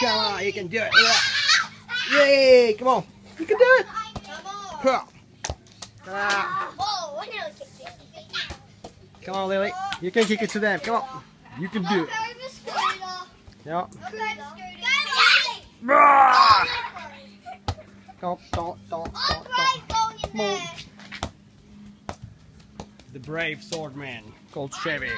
Come on, you can do it. Yeah. Yay! Come on. You can do it. Come on. Come on. Come on, Lily. You can kick it to them. Come on. You can do it. Okay, Yeah. Ah. Don't, don't, don't, don't, don't. Move. The brave swordman called Chevy.